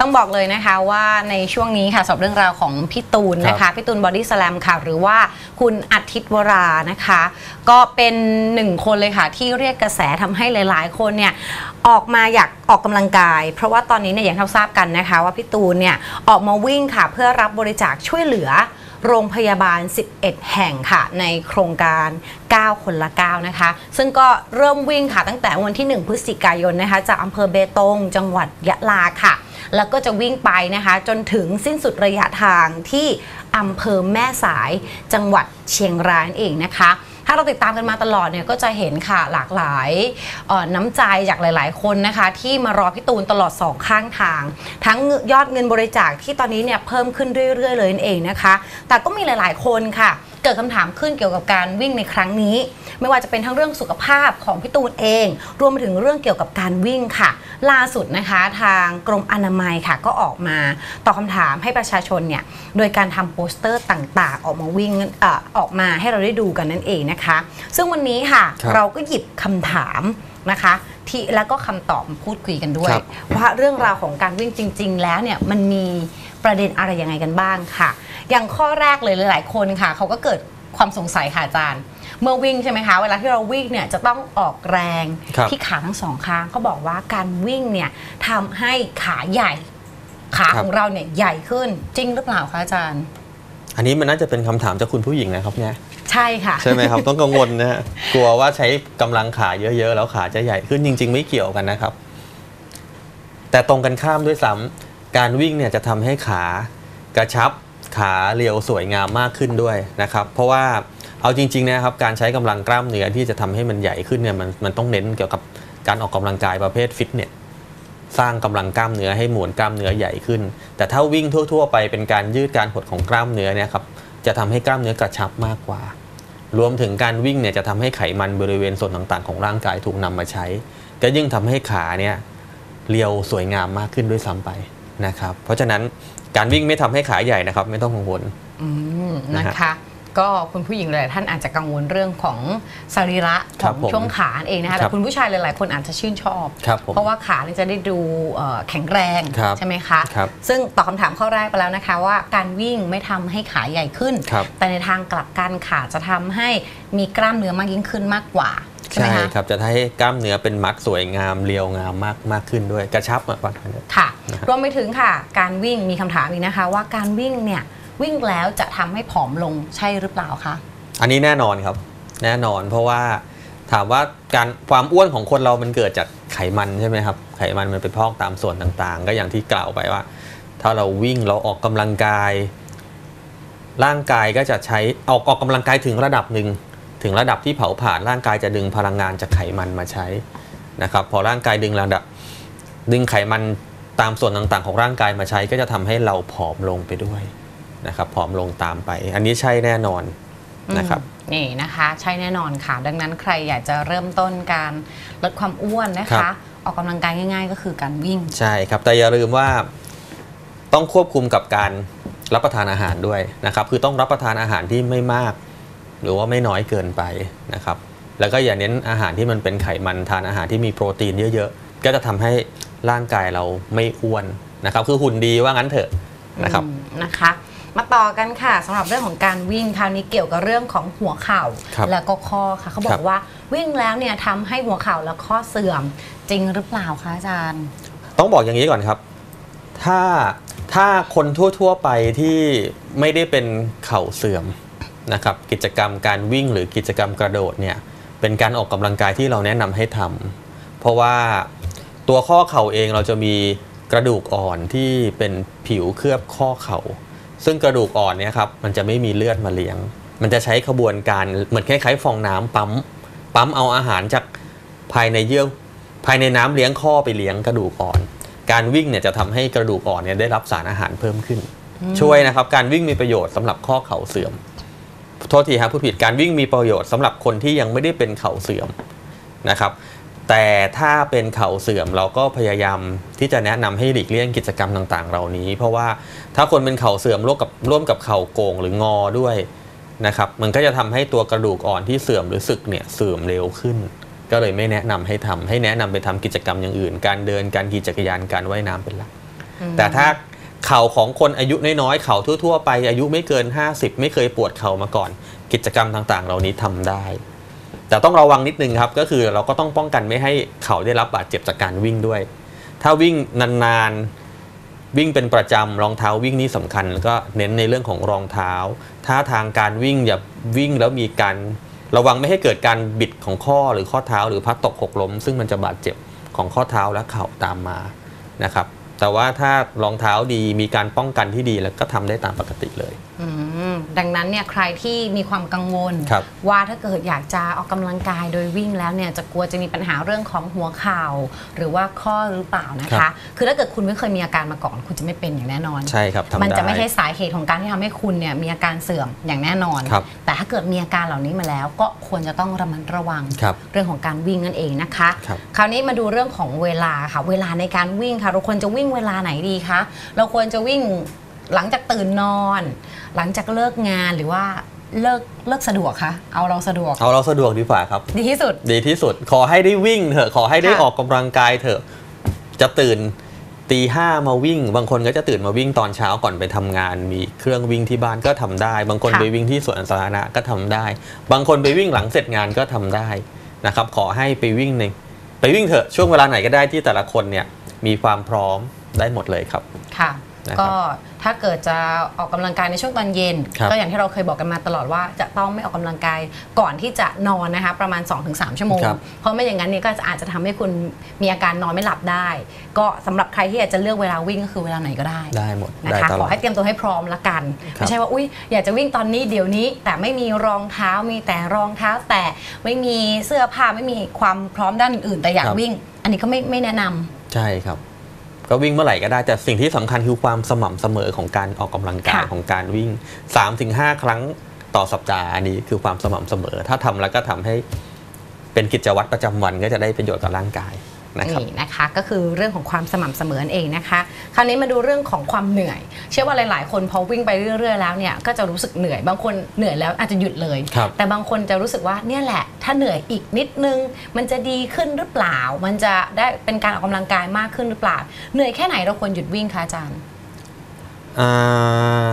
ต้องบอกเลยนะคะว่าในช่วงนี้ค่ะสำหรับเรื่องราวของพี่ตูนนะครัคะบพี่ตูนบอดี้สแลมค่ะ หรือว่าคุณอาทิตย์วรานะคะ ก็เป็นหนึ่งคนเลยค่ะ ที่เรียกกระแสทำให้หลาย ๆ คนเนี่ยออกมาอยากออกกำลังกาย เพราะว่าตอนนี้เนี่ยอย่างที่เราทราบกันนะคะ ว่าพี่ตูนเนี่ยออกมาวิ่งค่ะเพื่อรับบริจาคช่วยเหลือ โรงพยาบาล 11 แห่งค่ะ ในโครงการ 9 คนละ 9 นะคะ ซึ่งก็เริ่มวิ่งค่ะตั้งแต่วันที่ 1 พฤศจิกายนนะคะ จากอำเภอเบตง จังหวัดยะลาค่ะ แล้วก็จะวิ่งไปนะคะ จนถึงสิ้นสุดระยะทางที่อำเภอแม่สายจังหวัดเชียงรายเองนะคะ ถ้าเราติดตามกันมาตลอดเนี่ยก็จะเห็นค่ะหลากหลายน้ำใจจากหลาย ๆ คนนะคะ ที่มารอพี่ตูนตลอดสองข้างทาง ทั้งยอดเงินบริจาคที่ตอนนี้เนี่ยเพิ่มขึ้นเรื่อย ๆ เลยนั่นเองนะคะ แต่ก็มีหลาย ๆ คนค่ะ เกิดคำถามขึ้นเกี่ยวกับการวิ่งในครั้งนี้ ไม่ว่าจะเป็นทั้งเรื่องสุขภาพของพี่ตูนเอง รวมไปถึงเรื่องเกี่ยวกับการวิ่งค่ะ ล่าสุดนะคะทางกรมอนามัยค่ะก็ออกมาตอบคำถามให้ประชาชนเนี่ยโดยการทำโปสเตอร์ต่างๆ ออกมาวิ่งเอ่อออกมาให้เราได้ดูกันนั่นเองนะคะ ซึ่งวันนี้ค่ะครับเราก็หยิบคำถามนะคะที่แล้วก็คำตอบมาพูดคุยกันด้วยครับว่าเรื่องราวของการวิ่งจริง ๆ แล้วเนี่ยมันมีประเด็นอะไรยังไงกันบ้างค่ะ อย่างข้อแรกเลยหลาย ๆ คนค่ะเขาก็เกิดความสงสัยค่ะอาจารย์ เมื่อวิ่งใช่ไหมคะ เวลาที่เราวิ่งเนี่ยจะต้องออกแรงครับที่ขาทั้งสองข้างเขาบอกว่าการวิ่งเนี่ยทำให้ขาใหญ่ ขาของเราเนี่ยใหญ่ขึ้นจริงหรือเปล่าคะอาจารย์ อันนี้มันน่าจะเป็นคำถามจากคุณผู้หญิงนะครับเนี่ย ใช่ค่ะ ใช่ไหมครับ ต้องกังวลนะฮะกลัวว่าใช้กำลังขาเยอะๆ แล้วขาจะใหญ่ขึ้นจริง ๆ ไม่เกี่ยวกันนะครับ แต่ตรงกันข้ามด้วยซ้ำการวิ่งเนี่ยจะทำให้ขากระชับขาเรียวสวยงามมากขึ้นด้วยนะครับ เพราะว่า เอาจริงๆนะครับการใช้กำลังกล้ามเนื้อที่จะทำให้มันใหญ่ขึ้นเนี่ยมันมันต้องเน้นเกี่ยวกับการออกกำลังกายประเภทฟิตเนสสร้างกำลังกล้ามเนื้อให้มวลกล้ามเนื้อใหญ่ขึ้น แต่ถ้าวิ่งทั่ว ๆ ไปเป็นการยืดการหดของกล้ามเนื้อเนี่ยครับจะทำให้กล้ามเนื้อกระชับมากกว่า รวมถึงการวิ่งเนี่ยจะทำให้ไขมันบริเวณส่วนต่างๆ ของร่างกายถูกนำมาใช้ ก็ยิ่งทำให้ขาเนี่ยเรียวสวยงามมากขึ้นด้วยซ้ำไปนะครับ เพราะฉะนั้นการวิ่งไม่ทำให้ขาใหญ่นะครับ ไม่ต้องกังวลอืมนะนะฮะคะ ก็คุณผู้หญิงหลายๆท่านอาจจะกังวลเรื่องของสรีระคขรัอบงผมช่วงขาเองนะคะครัแต่บคุณผู้ชายหลาย ๆ คนอาจจะชื่นชอบ ครับผมเพราะว่าขาเนี่ยจะได้ดูเอ่อแข็งแรงครับใช่ไหมคะ ครับซึ่งตอบคำถามข้อแรกไปแล้วนะคะว่าการวิ่งไม่ทำให้ขาใหญ่ขึ้น ครับ แต่ในทางกลับกันขาจะทำให้มีกล้ามเนื้อมากยิ่งขึ้นมากกว่าใช่ไหมใช่คะ ครับ จะทำให้กล้ามเนื้อเป็นมัดสวยงามเรียวงามมากมากขึ้นด้วยกระชับอะประมาณนั้นค่ะนะฮะรวมไปถึงค่ะ การวิ่งมีคำถามอีกนะคะ ว่าการวิ่งเนี่ย วิ่งแล้วจะทำให้ผอมลงใช่หรือเปล่าคะอันนี้แน่นอนครับ แน่นอนเพราะว่าถามว่าการความอ้วนของคนเรามันเกิดจากไขมันใช่ไหมครับ ไขมันมันไปพอกตามส่วนต่างๆ ก็อย่างที่กล่าวไปว่า ถ้าเราวิ่งเราออกกำลังกาย ร่างกายก็จะใช้ออกออกกำลังกายถึงระดับหนึ่งถึงระดับที่เผาผลาญร่างกายจะดึงพลังงานจากไขมันมาใช้นะครับ พอร่างกายดึงระดับ ดึงไขมันตามส่วนต่างๆ ของร่างกายมาใช้ก็จะทำให้เราผอมลงไปด้วย นะครับผอมลงตามไป อันนี้ใช่แน่นอนนะครับอืมนี่นะคะใช่แน่นอนค่ะ ดังนั้นใครอยากจะเริ่มต้นการลดความอ้วนนะครัคะบออกกำลังกายง่าย ๆ ก็คือการวิ่ง ใช่ครับ แต่อย่าลืมว่าต้องควบคุมกับการรับประทานอาหารด้วยนะครับ คือต้องรับประทานอาหารที่ไม่มาก หรือว่าไม่น้อยเกินไปนะครับ แล้วก็อย่าเน้นอาหารที่มันเป็นไขมันทานอาหารที่มีโปรตีนเยอะๆ ก็จะทำให้ร่างกายเราไม่อ้วนนะครับ คือหุ่นดีว่างั้นเถอะนะครับอืมนะคะ มาต่อกันค่ะสำหรับเรื่องของการวิ่งคราวนี้เกี่ยวกับเรื่องของหัวเข่าครับแล้วก็ข้อค่ะเขาบอครักบว่าวิ่งแล้วเนี่ยทำให้หัวเข่าและข้อเสื่อมจริงหรือเปล่าคะอาจารย์ ต้องบอกอย่างนี้ก่อนครับ ถ้าถ้าคนทั่ว ๆ ไปที่ไม่ได้เป็นเข่าเสื่อมนะครับกิจกรรมการวิ่งหรือกิจกรรมกระโดดเนี่ยเป็นการออกกำลังกายที่เราแนะนำให้ทำเพราะว่าตัวข้อเข่าเองเราจะมีกระดูกอ่อนที่เป็นผิวเคลือบข้อเข่า ซึ่งกระดูกอ่อนเนี่ยครับมันจะไม่มีเลือดมาเลี้ยง มันจะใช้ขบวนการเหมือนคล้ายๆฟองน้ำปั๊มปั๊มเอาอาหารจากภายในเยื่อภายในน้ำเลี้ยงข้อไปเลี้ยงกระดูกอ่อน การวิ่งเนี่ยจะทำให้กระดูกอ่อนเนี่ยได้รับสารอาหารเพิ่มขึ้น ช่วยนะครับการวิ่งมีประโยชน์สำหรับข้อเข่าเสื่อมโทษทีครับผู้ผิดการวิ่งมีประโยชน์สำหรับคนที่ยังไม่ได้เป็นเข่าเสื่อมนะครับ แต่ถ้าเป็นเข่าเสื่อมเราก็พยายามที่จะแนะนำให้หลีกเลี่ยงกิจกรรมต่างๆ เหล่านี้ เพราะว่าถ้าคนเป็นเข่าเสื่อมร่วมกับร่วมกับเข่าโก่งหรืองอด้วยนะครับมันก็จะทำให้ตัวกระดูกอ่อนที่เสื่อมหรือสึกเนี่ยเสื่อมเร็วขึ้น ก็เลยไม่แนะนำให้ทำให้แนะนำไปทำกิจกรรมอย่างอื่น การเดินการขี่จักรยานการว่ายน้ำเป็นหลักอืมแต่ถ้าเข่าของคนอายุน้อยๆเข่าทั่ว ๆ ไปอายุไม่เกิน 50 ไม่เคยปวดเข่ามาก่อน กิจกรรมต่างๆ เหล่านี้ทำได้ แต่ต้องระวังนิดนึงครับก็คือเราก็ต้องป้องกันไม่ให้เข่าได้รับบาดเจ็บจากการวิ่งด้วย ถ้าวิ่งนานๆวิ่งเป็นประจำรองเท้าวิ่งนี่สำคัญแล้วก็เน้นในเรื่องของรองเท้าท่าทางการวิ่งอย่าวิ่งแล้วมีการระวังไม่ให้เกิดการบิดของข้อหรือข้อเท้า หรือพัดตกหกล้ม ซึ่งมันจะบาดเจ็บของข้อเท้าและเข่าตามมานะครับแต่ว่าถ้ารองเท้าดีมีการป้องกันที่ดีแล้วก็ทำได้ตามปกติเลย ดังนั้นเนี่ยใครที่มีความกังวลครับว่าถ้าเกิดอยากจะออกกำลังกายโดยวิ่งแล้วเนี่ยจะกลัวจะมีปัญหาเรื่องของหัวเข่าหรือว่าข้อหรือเปล่านะครัคะบคือถ้าเกิดคุณไม่เคยมีอาการมาก่อน คุณจะไม่เป็นอย่างแน่นอนใช่ครับทำได้มันจะไม่ใช่สาเหตุของการที่ทำให้คุณเนี่ยมีอาการเสื่อมอย่างแน่นอนครับแต่ถ้าเกิดมีอาการเหล่านี้มาแล้ว ก็ควรจะต้องระมัดระวังครับเรื่องของการวิ่งนั่นเองนะคะครับคราวนี้มาดูเรื่องของเวลาค่ะเวลาในการวิ่งค่ะเราควรจะวิ่งเวลาไหนดีคะเราควรจะวิ่ง หลังจากตื่นนอน หลังจากเลิกงานหรือว่าเลิกเลิกสะดวกคะเอาเราสะดวก เอาเราสะดวกดีกว่าครับ ดีที่สุด ดีที่สุดขอให้ได้วิ่งเถอะขอให้ได้ค่ะ ออกกำลังกายเถอะ จะตื่นตีห้ามาวิ่ง บางคนก็จะตื่นมาวิ่งตอนเช้าก่อนไปทำงาน มีเครื่องวิ่งที่บ้านก็ทำได้ บางคนค่ะ ไปวิ่งที่สวนสาธารณะก็ทำได้ บางคนไปวิ่งหลังเสร็จงานก็ทำได้นะครับ ขอให้ไปวิ่งในไปวิ่งเถอะช่วงเวลาไหนก็ได้ที่แต่ละคนเนี่ยมีความพร้อมได้หมดเลยครับ ค่ะนะครับ ก็ถ้าเกิดจะออกกำลังกายในช่วงตอนเย็นครับก็อย่างที่เราเคยบอกกันมาตลอดว่าจะต้องไม่ออกกำลังกายก่อนที่จะนอนนะคะประมาณ 2-3 ชั่วโมงครับเพราะไม่อย่างนั้นเนี่ยก็จะอาจจะทำให้คุณมีอาการนอนไม่หลับได้ ก็สำหรับใครที่อยากจะเลือกเวลาวิ่งก็คือเวลาไหนก็ได้ได้หมดนะได้คะตขลออดให้เตรียมตัวให้พร้อมละกันครับไม่ใช่ว่าอุ้ยอยากจะวิ่งตอนนี้เดี๋ยวนี้ แต่ไม่มีรองเท้ามีแต่รองเท้า แต่ไม่มีเสื้อผ้าไม่มีความพร้อมด้านอื่นๆแต่อยากครับวิ่ง อันนี้ก็ไม่ไม่แนะนำใช่ครับ ก็วิ่งเมื่อไหร่ก็ได้แต่สิ่งที่สำคัญคือความสม่ำเสมอของการออกกำลังกายค่ะของการวิ่ง 3-5 ครั้งต่อสัปดาห์อันนี้คือความสม่ำเสมอ ถ้าทำแล้วก็ทำให้เป็นกิจวัตรประจำวันก็จะได้ประโยชน์กับร่างกาย นะครับนี่นะคะ ก็คือเรื่องของความสม่ำเสมอนั่นเองนะคะ คราวนี้มาดูเรื่องของความเหนื่อย เชื่อว่าหลาย ๆ คนพอวิ่งไปเรื่อย ๆ แล้วเนี่ยก็จะรู้สึกเหนื่อย บางคนเหนื่อยแล้วอาจจะหยุดเลย ครับแต่บางคนจะรู้สึกว่าเนี่ยแหละ ถ้าเหนื่อยอีกนิดนึง มันจะดีขึ้นหรือเปล่า มันจะได้เป็นการออกกำลังกายมากขึ้นหรือเปล่า เหนื่อยแค่ไหนเราควรหยุดวิ่งคะอาจารย์ อ่า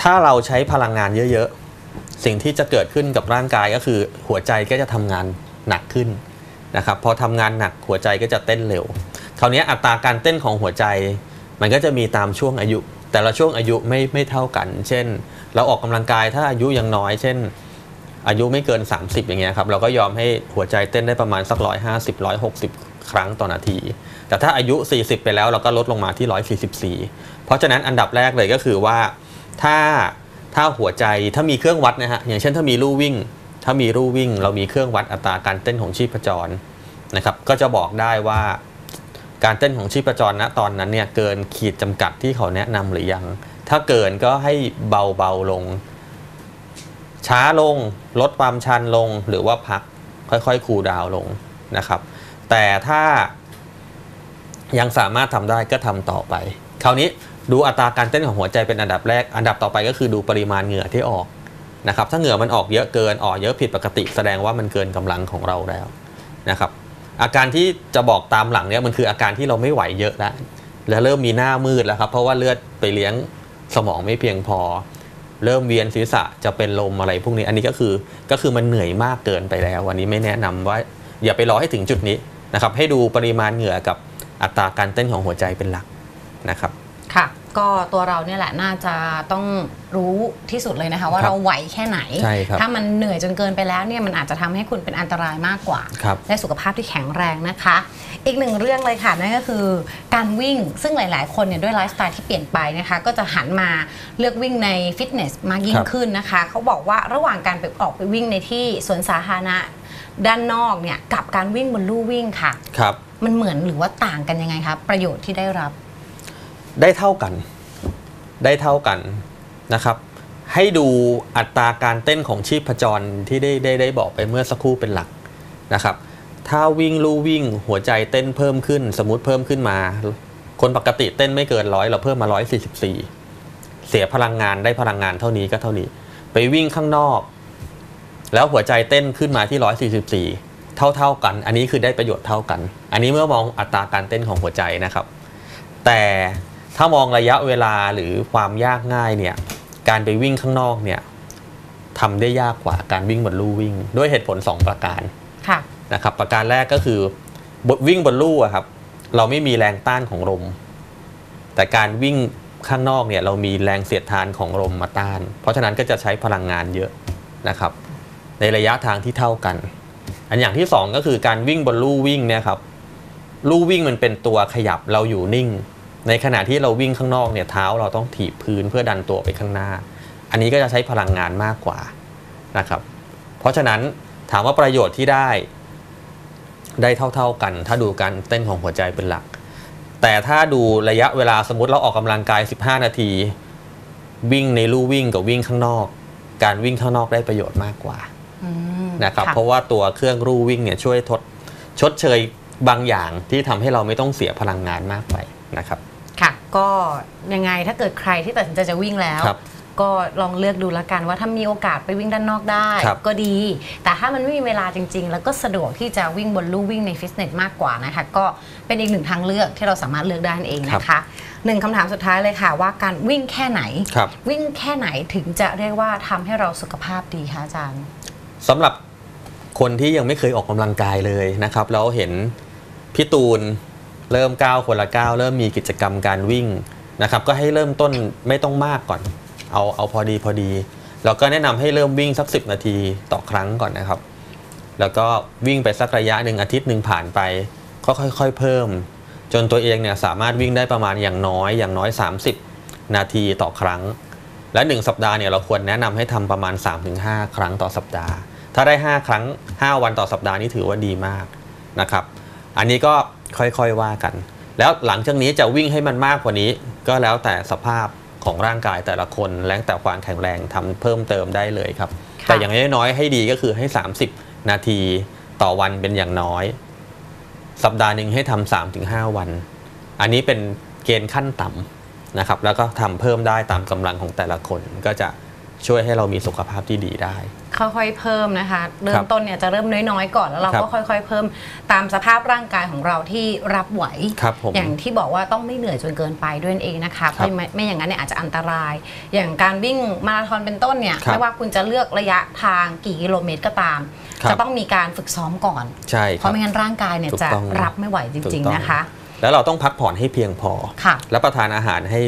ถ้าเราใช้พลังงานเยอะ ๆ สิ่งที่จะเกิดขึ้นกับร่างกายก็คือหัวใจก็จะทำงานหนักขึ้น นะครับพอทำงานหนักหัวใจก็จะเต้นเร็ว คราวนี้อัตราการเต้นของหัวใจ มันก็จะมีตามช่วงอายุ แต่ละช่วงอายุไม่ไม่เท่ากัน เช่น เราออกกำลังกายถ้าอายุยังน้อย เช่น อายุไม่เกิน 30 อย่างเงี้ยครับเราก็ยอมให้หัวใจเต้นได้ประมาณสักร้อยห้าสิบร้อยหกสิบครั้งต่อนาที แต่ถ้าอายุ 40 ไปแล้วเราก็ลดลงมาที่ 144 เพราะฉะนั้นอันดับแรกเลยก็คือว่าถ้าถ้าหัวใจถ้ามีเครื่องวัดนะฮะอย่างเช่นถ้ามีลู่วิ่ง ถ้ามีลู่วิ่ง เรามีเครื่องวัดอัตราการเต้นของชีพจรนะครับก็จะบอกได้ว่าการเต้นของชีพจรณตอนนั้นเนี่ยเกินขีดจำกัดที่เขาแนะนำหรือยัง ถ้าเกินก็ให้เบาๆลง ช้าลงลดความชันลงหรือว่าพักค่อยๆคูลดาวลงนะครับ แต่ถ้ายังสามารถทำได้ก็ทำต่อไป คราวนี้ดูอัตราการเต้นของหัวใจเป็นอันดับแรก อันดับต่อไปก็คือดูปริมาณเหงื่อที่ออก นะครับถ้าเหงื่อมันออกเยอะเกินออกเยอะผิดปกติ แสดงว่ามันเกินกำลังของเราแล้วนะครับอาการที่จะบอกตามหลังเนี่ยมันคืออาการที่เราไม่ไหวเยอะแล้วแล้วเริ่มมีหน้ามืดแล้วครับเพราะว่าเลือดไปเลี้ยงสมองไม่เพียงพอ เริ่มเวียนศีรษะจะเป็นลมอะไรพวกนี้อันนี้ก็คือก็คือมันเหนื่อยมากเกินไปแล้ววันนี้ไม่แนะนำว่าอย่าไปรอให้ถึงจุดนี้นะครับให้ดูปริมาณเหงื่อกับอัตราการเต้นของหัวใจเป็นหลักนะครับ ก็ตัวเราเนี่ยแหละน่าจะต้องรู้ที่สุดเลยนะคะว่าครับเราไหวแค่ไหน ใช่ครับถ้ามันเหนื่อยจนเกินไปแล้วเนี่ยมันอาจจะทำให้คุณเป็นอันตรายมากกว่า ครับและสุขภาพที่แข็งแรงนะคะ อีกหนึ่งเรื่องเลยค่ะนั่นก็คือการวิ่งซึ่งหลาย ๆ คนเนี่ยด้วยไลฟ์สไตล์ที่เปลี่ยนไปนะคะ ก็จะหันมาเลือกวิ่งในฟิตเนสมากยิ่งครับ ขึ้นนะคะ เขาบอกว่าระหว่างการไปออกไปวิ่งในที่สวนสาธารณะด้านนอกเนี่ยกับการวิ่งบนลู่วิ่งค่ะ ครับ มันเหมือนหรือว่าต่างกันยังไงคะประโยชน์ที่ได้รับ ได้เท่ากัน ได้เท่ากันนะครับ ให้ดูอัตราการเต้นของชีพจรที่ได้ได้ได้บอกไปเมื่อสักครู่เป็นหลักนะครับ ถ้าวิ่งลู่วิ่งหัวใจเต้นเพิ่มขึ้น สมมติเพิ่มขึ้นมา คนปกติเต้นไม่เกินร้อยเราเพิ่มมา 144 เสียพลังงานได้พลังงานเท่านี้ก็เท่านี้ ไปวิ่งข้างนอก แล้วหัวใจเต้นขึ้นมาที่ 144เท่าๆกัน อันนี้คือได้ประโยชน์เท่ากัน อันนี้เมื่อมองอัตราการเต้นของหัวใจนะครับ แต่ ถ้ามองระยะเวลาหรือความยากง่ายเนี่ยการไปวิ่งข้างนอกเนี่ยทำได้ยากกว่าการวิ่งบนลู่วิ่ง ด้วยเหตุผล 2 ประการค่ะนะครับประการแรกก็คือบทวิ่งบนลู่อะครับเราไม่มีแรงต้านของลม แต่การวิ่งข้างนอกเนี่ยเรามีแรงเสียดทานของลมมาต้าน เพราะฉะนั้นก็จะใช้พลังงานเยอะนะครับ ในระยะทางที่เท่ากัน อันอย่างที่สองก็คือการวิ่งบนลู่วิ่งเนี่ยครับลู่วิ่งมันเป็นตัวขยับเราอยู่นิ่ง ในขณะที่เราวิ่งข้างนอกเนี่ยเท้าเราต้องถีบพื้นเพื่อดันตัวไปข้างหน้า อันนี้ก็จะใช้พลังงานมากกว่านะครับ เพราะฉะนั้นถามว่าประโยชน์ที่ได้ ได้เท่าๆกัน ถ้าดูการเต้นของหัวใจเป็นหลัก แต่ถ้าดูระยะเวลาสมมติเราออกกำลังกาย 15 นาที วิ่งในลู่วิ่งกับวิ่งข้างนอก การวิ่งข้างนอกได้ประโยชน์มากกว่าอืมนะครับเพราะว่าตัวเครื่องรูวิ่งเนี่ยช่วยทดชดเชยบางอย่างที่ทำให้เราไม่ต้องเสียพลังงานมากไปนะครับค่ะ ก็ยังไงถ้าเกิดใครที่ตัดสินใจจะวิ่งแล้ว ครับ ก็ลองเลือกดูแล้วกันว่าถ้ามีโอกาสไปวิ่งด้านนอกได้ ครับ ก็ดี แต่ถ้ามันไม่มีเวลาจริง ๆ แล้วก็สะดวกที่จะวิ่งบนลู่วิ่งในฟิตเนสมากกว่านะคะก็เป็นอีกหนึ่งทางเลือกที่เราสามารถเลือกได้นั่นเองนะคะหนึ่งคำถามสุดท้ายเลยค่ะ ว่าการวิ่งแค่ไหน ครับวิ่งแค่ไหนถึงจะเรียกว่าทำให้เราสุขภาพดีคะอาจารย์ สำหรับคนที่ยังไม่เคยออกกำลังกายเลยนะครับ แล้วเห็นพี่ตูน เริ่มก้าวคนละก้าวเริ่มมีกิจกรรมการวิ่งนะครับก็ให้เริ่มต้นไม่ต้องมากก่อน เอาเอาพอดีพอดีแล้วก็แนะนำให้เริ่มวิ่งสัก 10 นาทีต่อครั้งก่อนนะครับ แล้วก็วิ่งไปสักระยะหนึ่งอาทิตย์หนึ่งผ่านไป ก็ค่อยๆเพิ่ม จนตัวเองเนี่ยสามารถวิ่งได้ประมาณอย่างน้อยอย่างน้อย 30 นาทีต่อครั้ง และ 1 สัปดาห์เนี่ยเราควรแนะนำให้ทำประมาณ 3-5 ครั้งต่อสัปดาห์ ถ้าได้ 5 ครั้ง 5 วันต่อสัปดาห์นี่ถือว่าดีมากนะครับ อันนี้ก็ ค่อยๆว่ากัน แล้วหลังจากนี้จะวิ่งให้มันมากกว่านี้ ก็แล้วแต่สภาพของร่างกายแต่ละคนและแต่ความแข็งแรงทำเพิ่มเติมได้เลยครับค่ะแต่อย่างน้อยๆให้ดีก็คือให้ 30 นาทีต่อวันเป็นอย่างน้อย สัปดาห์หนึ่งให้ทำสามถึงห้าวัน อันนี้เป็นเกณฑ์ขั้นต่ำนะครับ แล้วก็ทำเพิ่มได้ตามกำลังของแต่ละคนก็จะ ช่วยให้เรามีสุขภาพที่ดีได้ ค่อยๆเพิ่มนะคะเริ่ครัมบต้นเนี่ยจะเริ่มน้อยๆก่อนแล้วเราครับก็ค่อยๆ เพิ่มตามสภาพร่างกายของเราที่รับไหวครับผมอย่างที่บอกว่าต้องไม่เหนื่อยจนเกินไปด้วยนั่นเองนะคะเพราะไม่ไม่อย่างนั้นเนี่ยอาจจะอันตราย อย่างการวิ่งมาราธอนเป็นต้นเนี่ยครับไม่ว่าคุณจะเลือกระยะทางกี่กิโลเมตรก็ตามครับจะต้องมีการฝึกซ้อมก่อนใช่เพครับราะไม่งั้นร่างกายเนี่ยถูกจะต้องรับไม่ไหวจถูริงกต้องๆนะคะ แล้วเราต้องพักผ่อนให้เพียงพอค่ะและประทานอาหารให้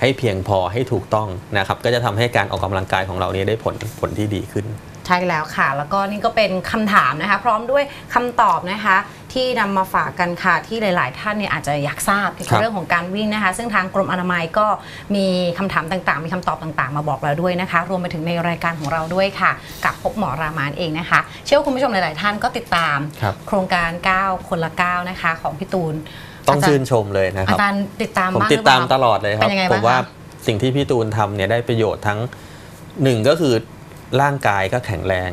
ให้เพียงพอให้ถูกต้องนะครับก็จะทำให้การออกกำลังกายของเรานี้ได้ผลผลที่ดีขึ้น ใช่แล้วค่ะ แล้วก็นี่ก็เป็นคำถามนะคะ พร้อมด้วยคำตอบนะคะ ที่นำมาฝากกันค่ะที่หลาย ๆ ท่านเนี่ยอาจจะอยากทราบเกี่ยวครักับบเรื่องของการวิ่งนะคะ ซึ่งทางกรมอนามัยก็มีคำถามต่าง ๆ มีคำตอบต่าง ๆ มาบอกเราด้วยนะคะ รวมไปถึงในรายการของเราด้วยค่ะ กับพบหมอรามานเองนะคะ เชื่อว่าคุณผู้ชมหลาย ๆ ท่านก็ติดตามครับโครงการ 9 คนละ 9 นะคะ ของพี่ตูน ต้องาจารย์ชื่นชมเลยนะคอารับจารย์ติดตามผมบ้างติดตามหรือเปตล่าลอดเลยครับเป็นยังไงผบ้างมว่าคะสิ่งที่พี่ตูนทำเนี่ยได้ประโยชน์ทั้งหนึ่งก็คือร่างกายก็แข็งแรง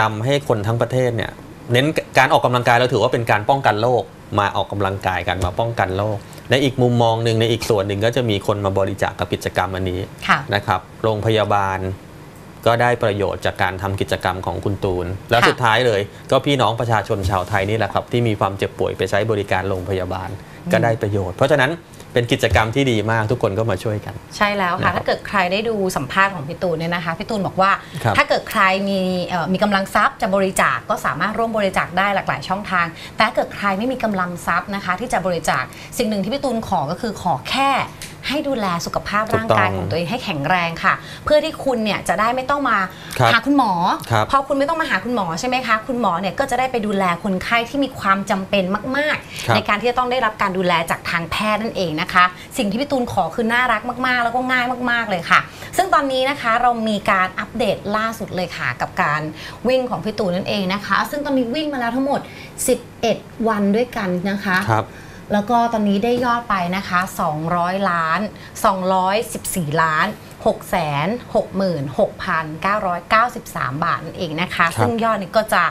นำให้คนทั้งประเทศเนี่ยเน้นการออกกำลังกายเราถือว่าเป็นการป้องกันโรคมาออกกำลังกายกันมาป้องกันโรคในอีกมุมมองหนึ่งในอีกส่วนหนึ่งก็จะมีคนมาบริจาคกับกิจกรรมอันนี้ค่ะนะครับ โรงพยาบาล ก็ได้ประโยชน์จากการทำกิจกรรมของคุณตูน แล้วค่ะสุดท้ายเลย ก็พี่น้องประชาชนชาวไทยนี่แหละครับ ที่มีความเจ็บป่วยไปใช้บริการโรงพยาบาลก็ได้ประโยชน์ เพราะฉะนั้นเป็นกิจกรรมที่ดีมากทุกคนก็มาช่วยกัน ใช่แล้วนะครัค่ะบถ้าเกิดใครได้ดูสัมภาษณ์ของพี่ตูนเนี่ยนะคะพี่ตูนบอกว่าครับถ้าเกิดใครมีเอ่อมีกำลังทรัพย์จะบริจาคก็สามารถร่วมบริจาคได้หลากหลายช่องทาง แต่ถ้าเกิดใครไม่มีกำลังทรัพย์นะคะ ที่จะบริจาคสิ่งหนึ่งที่พี่ตูนขอก็คือขอแค่ ให้ดูแลสุขภาพถูกร่างกายต้องของตัวเองให้แข็งแรงค่ะ เพื่อที่คุณเนี่ยจะได้ไม่ต้องมาครับหาคุณหมอครับพอคุณไม่ต้องมาหาคุณหมอใช่ไหมคะ คุณหมอเนี่ยก็จะได้ไปดูแลคนไข้ที่มีความจำเป็นมากครับๆในการที่จะต้องได้รับการดูแลจากทางแพทย์นั่นเองนะคะ สิ่งที่พี่ตูนขอคือน่ารักมาก ๆ แล้วก็ง่ายมาก ๆ เลยค่ะ ซึ่งตอนนี้นะคะเรามีการอัปเดตล่าสุดเลยค่ะ กับการวิ่งของพี่ตูนนั่นเองนะคะ ซึ่งตอนนี้วิ่งมาแล้วทั้งหมด 11 วันด้วยกันนะคะครับ แล้วก็ตอนนี้ได้ยอดไปนะคะ 200 ล้าน 214 ล้าน 6 6 6 9 9 3 บาทนั่นเองนะคะครับซึ่งยอดนี้ก็จะ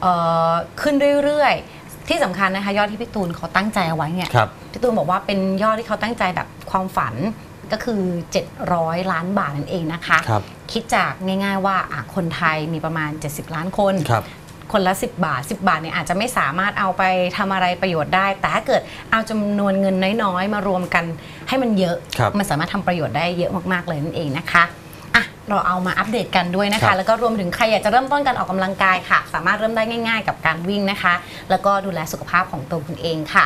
เอ่อขึ้นเรื่อยๆ ที่สำคัญนะคะ ยอดที่พี่ตูนเขาตั้งใจเอาไว้เนี่ยครับพี่ตูนบอกว่าเป็นยอดที่เขาตั้งใจแบบความฝันก็คือ 700 ล้านบาทนั่นเองนะคะครับคิดจากง่ายๆว่าอะคนไทยมีประมาณ 70 ล้านคนครับ คนละ 10 บาท 10 บาทเนี่ยอาจจะไม่สามารถเอาไปทำอะไรประโยชน์ได้ แต่ถ้าเกิดเอาจำนวนเงินน้อยๆ มารวมกันให้มันเยอะครับมันสามารถทำประโยชน์ได้เยอะมากๆเลยนั่นเองนะคะอะเราเอามาอัปเดตกันด้วยนะครัคะบแล้วก็รวมถึงใครอยากจะเริ่มต้นการออกกำลังกายค่ะ สามารถเริ่มได้ง่าย ๆ กับการวิ่งนะคะ แล้วก็ดูแลสุขภาพของตัวคุณเองค่ะ